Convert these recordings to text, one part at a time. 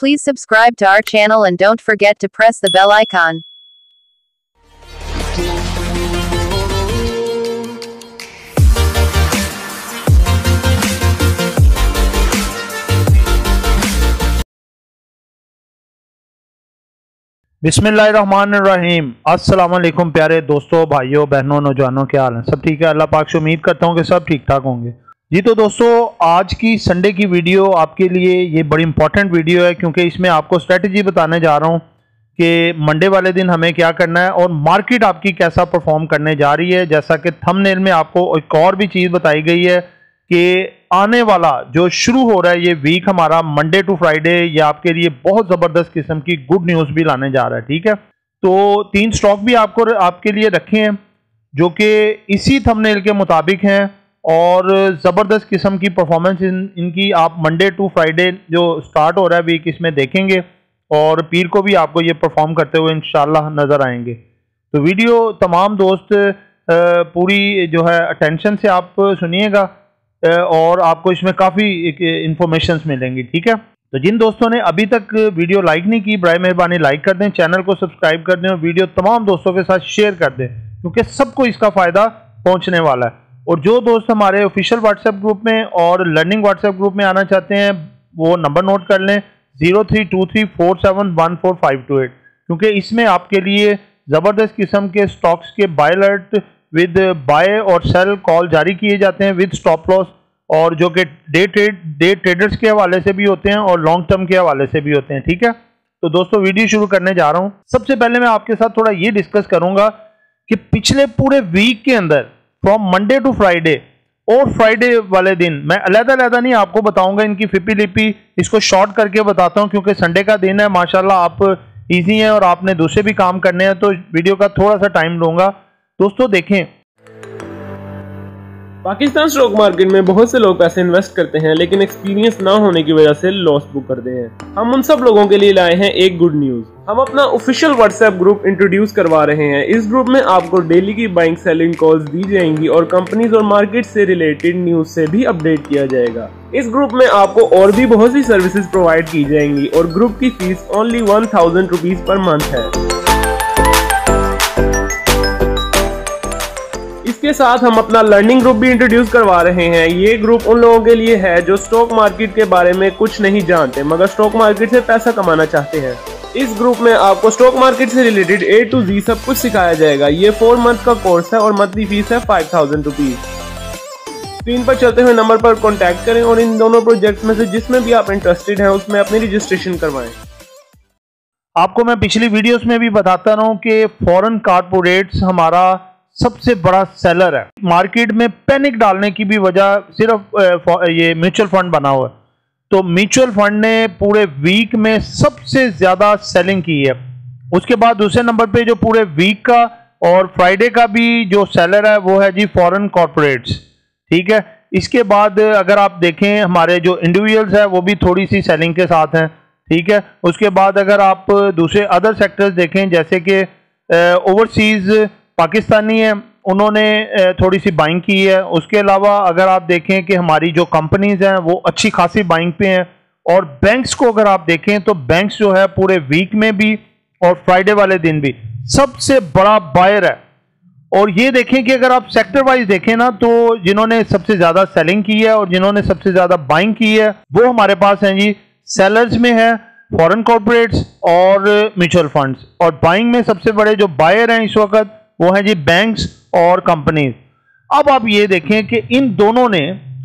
Please subscribe to our channel and don't forget to press the bell icon. अस्सलाम वालेकुम प्यारे दोस्तों, भाइयों, बहनों, नौजवानों के हाल हैं? सब ठीक है? अल्लाह पाक से उम्मीद करता हूँ कि सब ठीक ठाक होंगे। जी तो दोस्तों, आज की संडे की वीडियो आपके लिए ये बड़ी इंपॉर्टेंट वीडियो है क्योंकि इसमें आपको स्ट्रेटजी बताने जा रहा हूँ कि मंडे वाले दिन हमें क्या करना है और मार्केट आपकी कैसा परफॉर्म करने जा रही है। जैसा कि थंबनेल में आपको एक और भी चीज़ बताई गई है कि आने वाला जो शुरू हो रहा है ये वीक हमारा मंडे टू फ्राइडे ये आपके लिए बहुत ज़बरदस्त किस्म की गुड न्यूज़ भी लाने जा रहा है, ठीक है? तो तीन स्टॉक भी आपको आपके लिए रखे हैं जो कि इसी थंबनेल के मुताबिक हैं। और ज़बरदस्त किस्म की परफॉर्मेंस इन, इनकी आप मंडे टू फ्राइडे जो स्टार्ट हो रहा है वीक इसमें देखेंगे और पीर को भी आपको ये परफॉर्म करते हुए इन नज़र आएँगे। तो वीडियो तमाम दोस्त पूरी जो है अटेंशन से आप सुनिएगा और आपको इसमें काफ़ी इंफॉर्मेशन मिलेंगी, ठीक है? तो जिन दोस्तों ने अभी तक वीडियो लाइक नहीं की बरए मेहरबानी लाइक कर दें चैनल को सब्सक्राइब कर दें और वीडियो तमाम दोस्तों के साथ शेयर कर दें, क्योंकि सबको इसका फ़ायदा पहुँचने वाला है। और जो दोस्त हमारे ऑफिशियल व्हाट्सएप ग्रुप में और लर्निंग व्हाट्सएप ग्रुप में आना चाहते हैं, वो नंबर नोट कर लें zero three two three four seven one four five two eight क्योंकि इसमें आपके लिए ज़बरदस्त किस्म के स्टॉक्स के बाय अलर्ट विद बाय और सेल कॉल जारी किए जाते हैं विद स्टॉप लॉस और जो कि डे ट्रेड डे ट्रेडर्स के हवाले से भी होते हैं और लॉन्ग टर्म के हवाले से भी होते हैं, ठीक है? तो दोस्तों वीडियो शुरू करने जा रहा हूँ। सबसे पहले मैं आपके साथ थोड़ा ये डिस्कस करूँगा कि पिछले पूरे वीक के अंदर फ्रॉम मंडे टू फ्राइडे और फ्राइडे वाले दिन। मैं अलहदा अलहदा नहीं, आपको बताऊँगा इनकी फिपी लिपी इसको शॉर्ट करके बताता हूँ, क्योंकि संडे का दिन है, माशाल्लाह आप इजी हैं और आपने दूसरे भी काम करने हैं तो वीडियो का थोड़ा सा टाइम लूँगा। दोस्तों, देखें पाकिस्तान स्टॉक मार्केट में बहुत से लोग पैसे इन्वेस्ट करते हैं, लेकिन एक्सपीरियंस ना होने की वजह से लॉस बुक करते हैं। हम उन सब लोगों के लिए लाए हैं एक गुड न्यूज़ हम अपना ऑफिशियल व्हाट्सएप ग्रुप इंट्रोड्यूस करवा रहे हैं। इस ग्रुप में आपको डेली की बाइंग सेलिंग कॉल्स दी जाएँगी और कंपनीज़ और मार्केट से रिलेटेड न्यूज़ से भी अपडेट किया जाएगा। इस ग्रुप में आपको और भी बहुत सी सर्विसेज़ प्रोवाइड की जाएँगी और ग्रुप की fees only one thousand rupees per month है। इसके साथ हम अपना लर्निंग ग्रुप भी इंट्रोड्यूस करवा रहे हैं। ये ग्रुप उन लोगों के लिए है जो स्टॉक मार्केट के बारे में कुछ नहीं जानते, मगर स्टॉक मार्केट से पैसा कमाना चाहते हैं। इस ग्रुप में आपको स्टॉक मार्केट से रिलेटेड ए टू जी सब कुछ सिखाया जाएगा। ये फोर मंथ का कोर्स है और मंथली फ़ीस है फाइव थाउज़ेंड रुपीज़ स्क्रीन पर चलते हुए नंबर पर कॉन्टैक्ट करें और इन दोनों प्रोजेक्ट में से जिसमें भी आप इंटरेस्टेड हैं, उसमें अपनी रजिस्ट्रेशन करवाएँ। आपको मैं पिछली वीडियोस में भी बताता रहा हूँ कि फॉरेन कारपोरेट्स हमारा सबसे बड़ा सेलर है। मार्केट में पैनिक डालने की भी वजह सिर्फ़ ये म्यूचुअल फंड बना हुआ है। तो म्यूचुअल फंड ने पूरे वीक में सबसे ज़्यादा सेलिंग की है। उसके बाद दूसरे नंबर पे जो पूरे वीक का और फ्राइडे का भी जो सेलर है, वो है जी फॉरेन कॉरपोरेट्स ठीक है? इसके बाद अगर आप देखें, हमारे जो इंडिविजुअल्स है, वो भी थोड़ी सी सेलिंग के साथ हैं। ठीक है? उसके बाद अगर आप दूसरे अदर सेक्टर्स देखें, जैसे कि ओवरसीज़ पाकिस्तानी है, उन्होंने थोड़ी सी बाइंग की है। उसके अलावा अगर आप देखें कि हमारी जो कंपनीज़ हैं, वो अच्छी खासी बाइंग पे हैं। और बैंक्स को अगर आप देखें तो बैंक्स जो है पूरे वीक में भी और फ्राइडे वाले दिन भी सबसे बड़ा बायर है। और ये देखें कि अगर आप सेक्टर वाइज देखें ना तो जिन्होंने सबसे ज़्यादा सेलिंग की है और जिन्होंने सबसे ज़्यादा बाइंग की है, वो हमारे पास हैं जी। सेलर्स में है फॉरेन कॉरपोरेट्स और म्यूचुअल फंड्स और बाइंग में सबसे बड़े जो बायर हैं इस वक्त वो है जी बैंक्स और कंपनीज़ अब आप ये देखें कि इन दोनों ने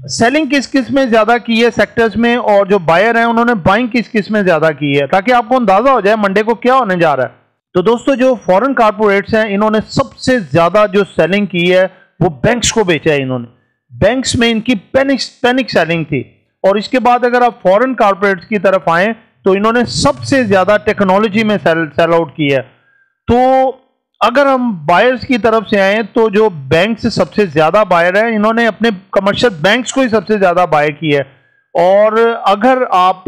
सेलिंग किस किसमें ज़्यादा की है सेक्टर्स में और जो बायर हैं उन्होंने बाइंग किस किसमें ज़्यादा की है, ताकि आपको अंदाज़ा हो जाए मंडे को क्या होने जा रहा है। तो दोस्तों जो फॉरेन कारपोरेट्स हैं, इन्होंने सबसे ज़्यादा जो सेलिंग की है, वो बैंक्स को बेचा है इन्होंने। बैंक्स में इनकी पैनिक पैनिक सेलिंग थी। और इसके बाद अगर आप फॉरेन कारपोरेट्स की तरफ़ आए तो इन्होंने सबसे ज़्यादा टेक्नोलॉजी में सेल सेल आउट की है। तो अगर हम बायर्स की तरफ़ से आए तो जो बैंक से सबसे ज़्यादा बायर है, इन्होंने अपने कमर्शियल बैंक्स को ही सबसे ज़्यादा बाय की है। और अगर आप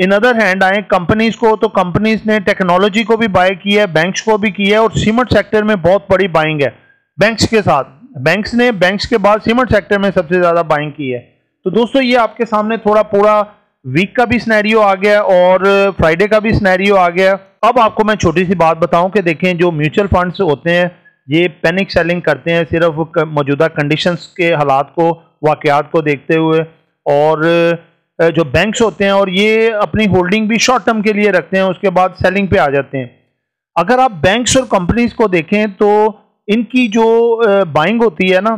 इन अदर हैंड आए कंपनीज़ को तो कंपनीज़ ने टेक्नोलॉजी को भी बाय किया है बैंक्स को भी किया है, और सीमेंट सेक्टर में बहुत बड़ी बाइंग है बैंक्स के साथ। बैंक्स ने बैंक्स के बाद सीमेंट सेक्टर में सबसे ज़्यादा बाइंग की है। तो दोस्तों, ये आपके सामने थोड़ा पूरा वीक का भी स्नैरियो आ गया और फ्राइडे का भी स्नैरियो आ गया। अब आपको मैं छोटी सी बात बताऊँ कि देखें, जो म्यूचुअल फंड्स होते हैं, ये पैनिक सेलिंग करते हैं सिर्फ़ मौजूदा कंडीशंस के हालात को, वाकयात को देखते हुए। और जो बैंक्स होते हैं और ये अपनी होल्डिंग भी शॉर्ट टर्म के लिए रखते हैं, उसके बाद सेलिंग पे आ जाते हैं। अगर आप बैंक्स और कंपनीज़ को देखें तो इनकी जो बाइंग होती है ना,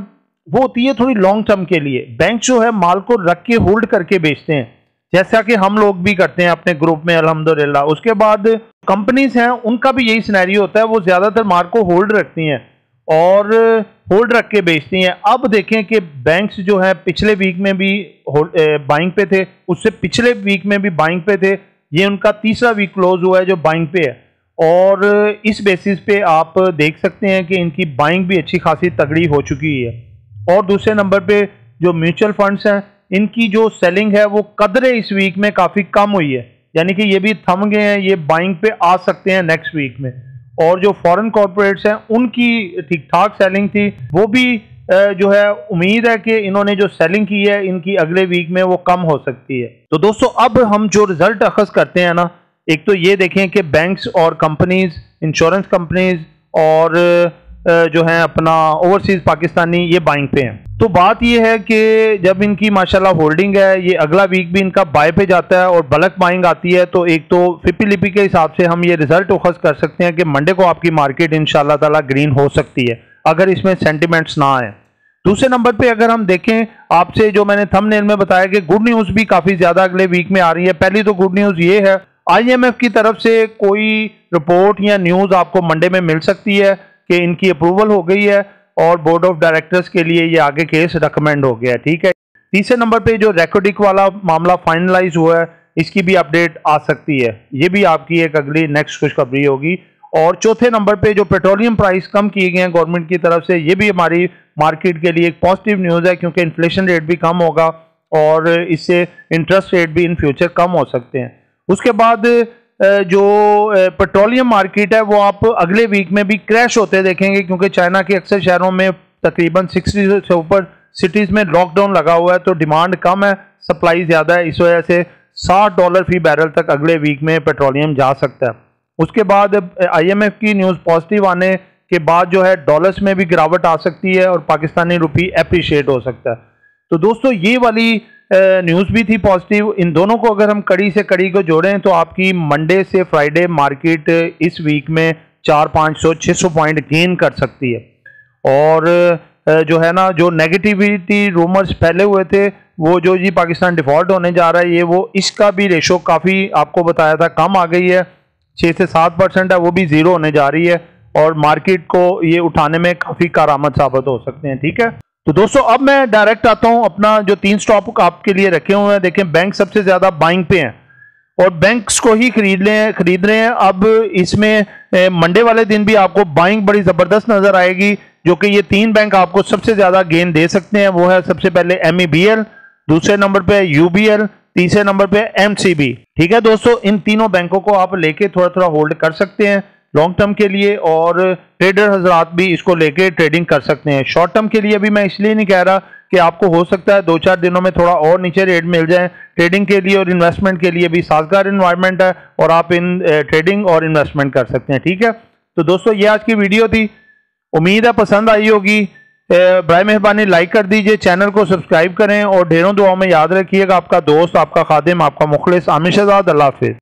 वो होती है थोड़ी लॉन्ग टर्म के लिए। बैंक जो है माल को रख के होल्ड करके बेचते हैं। जैसा कि हम लोग भी करते हैं अपने ग्रुप में, अल्हम्दुलिल्लाह। उसके बाद कंपनीज़ हैं, उनका भी यही सिनेरी होता है, वो ज़्यादातर माल को होल्ड रखती हैं और होल्ड रख के बेचती हैं। अब देखें कि बैंक्स जो हैं, पिछले वीक में भी बाइंग पे थे, उससे पिछले वीक में भी बाइंग पे थे। ये उनका तीसरा वीक क्लोज हुआ है जो बाइंग पे है। और इस बेसिस पे आप देख सकते हैं कि इनकी बाइंग भी अच्छी खासी तगड़ी हो चुकी है। और दूसरे नंबर पे जो म्यूचुअल फंड्स हैं इनकी जो सेलिंग है, वो कदरे इस वीक में काफ़ी कम हुई है। यानी कि ये भी थम गए हैं, ये बाइंग पे आ सकते हैं नेक्स्ट वीक में। और जो फॉरेन कॉरपोरेट्स हैं, उनकी ठीक ठाक सेलिंग थी। वो भी जो है, उम्मीद है कि इन्होंने जो सेलिंग की है, इनकी अगले वीक में वो कम हो सकती है। तो दोस्तों, अब हम जो रिज़ल्ट अखज करते हैं ना, एक तो ये देखें कि बैंक्स और कंपनीज़ इंश्योरेंस कंपनीज़ और जो है अपना ओवरसीज पाकिस्तानी, ये बाइंग पे हैं। तो बात यह है कि जब इनकी माशाल्लाह होल्डिंग है, ये अगला वीक भी इनका बाय पे जाता है और बल्क बाइंग आती है तो एक तो फिपी लिपी के हिसाब से हम ये रिज़ल्ट उखज कर सकते हैं कि मंडे को आपकी मार्केट इन ताला ग्रीन हो सकती है, अगर इसमें सेंटिमेंट्स ना आए। दूसरे नंबर पे अगर हम देखें, आपसे जो मैंने थंबनेल में बताया कि गुड न्यूज़ भी काफ़ी ज़्यादा अगले वीक में आ रही है। पहली तो गुड न्यूज़ ये है आईएमएफ की तरफ़ से कोई रिपोर्ट या न्यूज़ आपको मंडे में मिल सकती है कि इनकी अप्रूवल हो गई है। और बोर्ड ऑफ़ डायरेक्टर्स के लिए ये आगे केस रिकमेंड हो गया ठीक है? तीसरे नंबर पे जो रेकोडिक वाला मामला फाइनलाइज हुआ है, इसकी भी अपडेट आ सकती है। ये भी आपकी एक अगली नेक्स्ट खुशखबरी होगी। और चौथे नंबर पे जो पेट्रोलियम प्राइस कम किए गए हैं गवर्नमेंट की तरफ़ से, ये भी हमारी मार्केट के लिए एक पॉजिटिव न्यूज़ है, क्योंकि इन्फ्लेशन रेट भी कम होगा और इससे इंटरेस्ट रेट भी इन फ्यूचर कम हो सकते हैं। उसके बाद जो पेट्रोलियम मार्केट है, वो आप अगले वीक में भी क्रैश होते देखेंगे, क्योंकि चाइना के अक्सर शहरों में तकरीबन सिक्सटी से ऊपर सिटीज़ में लॉकडाउन लगा हुआ है तो डिमांड कम है सप्लाई ज़्यादा है, इस वजह से साठ डॉलर फ़ी बैरल तक अगले वीक में पेट्रोलियम जा सकता है। उसके बाद आईएमएफ की न्यूज़ पॉजिटिव आने के बाद जो है डॉलर्स में भी गिरावट आ सकती है और पाकिस्तानी रुपी अप्रिशिएट हो सकता है। तो दोस्तों, ये वाली न्यूज़ भी थी पॉजिटिव इन दोनों को अगर हम कड़ी से कड़ी को जोड़ें तो आपकी मंडे से फ्राइडे मार्केट इस वीक में चार, पाँच सौ छः सौ पॉइंट गेन कर सकती है। और जो है ना, जो नेगेटिविटी रूमर्स फैले हुए थे, वो जो जी पाकिस्तान डिफ़ॉल्ट होने जा रहा है, ये वो इसका भी रेशो काफ़ी आपको बताया था, कम आ गई है। छः से सात परसेंट है, वो भी ज़ीरो होने जा रही है। और मार्केट को ये उठाने में काफ़ी कारामद साबित हो सकते हैं, ठीक है? तो दोस्तों, अब मैं डायरेक्ट आता हूँ अपना जो तीन स्टॉक आपके लिए रखे हुए हैं। देखें बैंक सबसे ज़्यादा बाइंग पे हैं और बैंक्स को ही खरीद ले, खरीद रहे हैं। अब इसमें मंडे वाले दिन भी आपको बाइंग बड़ी ज़बरदस्त नज़र आएगी, जो कि ये तीन बैंक आपको सबसे ज़्यादा गेन दे सकते हैं। वो है सबसे पहले एम e दूसरे नंबर पे यूबीएल तीसरे नंबर पे एमसीबी ठीक है दोस्तों, इन तीनों बैंकों को आप लेके थोड़ा थोड़ा होल्ड कर सकते हैं। लॉन्ग टर्म के लिए और ट्रेडर हजरात भी इसको लेके ट्रेडिंग कर सकते हैं। शॉर्ट टर्म के लिए अभी मैं इसलिए नहीं कह रहा कि आपको हो सकता है दो चार दिनों में थोड़ा और नीचे रेट मिल जाए। ट्रेडिंग के लिए और इन्वेस्टमेंट के लिए भी साजगार इन्वायरमेंट है और आप इन ट्रेडिंग और इन्वेस्टमेंट कर सकते हैं। ठीक है? तो दोस्तों, ये आज की वीडियो थी। उम्मीद है पसंद आई होगी। बर मेहरबानी लाइक कर दीजिए चैनल को सब्सक्राइब करें और ढेरों दुआओं में याद रखिएगा। आपका दोस्त, आपका खादिम, आपका मुखलिस, आमिर शहजाद, अल्लाह हाफिज़।